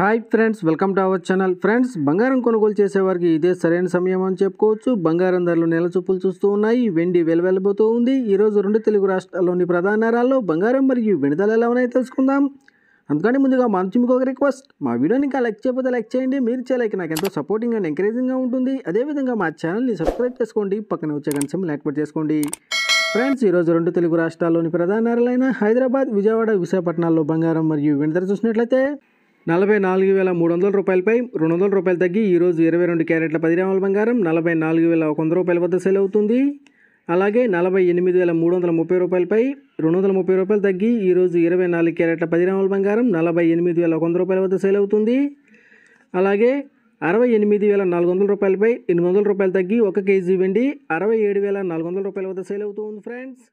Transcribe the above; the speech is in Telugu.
Hi friends welcome to our channel friends బంగారం కొనుగోలు చేసేవారికి ఇదే సరైన సమయం అని చెప్పుకోవచ్చు. బంగారం ధరలు నెల చూపులు చూస్తూ ఉన్నాయి. వెండి వెలువెళ్ళబోతూ ఉంది. ఈరోజు రెండు తెలుగు రాష్ట్రాల్లోని ప్రధాన నగరాల్లో బంగారం మరియు వెండి ధరలు ఎలా ఉన్నాయో తెలుసుకుందాం. అందుకని ముందుగా మా మీకు ఒక రిక్వెస్ట్ మా వీడియోని ఇంకా లైక్ చేయకపోతే లైక్ చేయండి. మీరు చేయలేక నాకు ఎంతో సపోర్టింగ్ అండ్ ఎంకరేజింగ్గా ఉంటుంది. అదేవిధంగా మా ఛానల్ని సబ్స్క్రైబ్ చేసుకోండి. పక్కన వచ్చే కనీసం యాక్టివేట్ చేసుకోండి. ఫ్రెండ్స్ ఈరోజు రెండు తెలుగు రాష్ట్రాల్లోని ప్రధాన నగరాలైన హైదరాబాద్ విజయవాడ విశాఖపట్నాల్లో బంగారం మరియు వెండి ధర చూసినట్లయితే నలభై నాలుగు వేల మూడు వందల రూపాయలపై రెండు వందల రూపాయలు తగ్గి ఈరోజు ఇరవై రెండు క్యారెట్ల పది గ్రాముల బంగారం నలభై నాలుగు వేల ఒక వంద రూపాయల వద్ద సేల్ అవుతుంది. అలాగే నలభై ఎనిమిది వేల మూడు వందల ముప్పై రూపాయలపై రెండు వందల ముప్పై రూపాయలు తగ్గి ఈరోజు ఇరవై నాలుగు క్యారెట్ల పది గ్రాముల బంగారం నలభై ఎనిమిది వేల ఒక వంద రూపాయల వద్ద సేల్ అవుతుంది. అలాగే అరవై ఎనిమిది వేల నాలుగు వందల రూపాయలపై ఎనిమిది వందల రూపాయలు తగ్గి ఒక కేజీ వెండి అరవై ఏడు వేల నాలుగు వందల రూపాయల వద్ద సేల్ అవుతుంది ఫ్రెండ్స్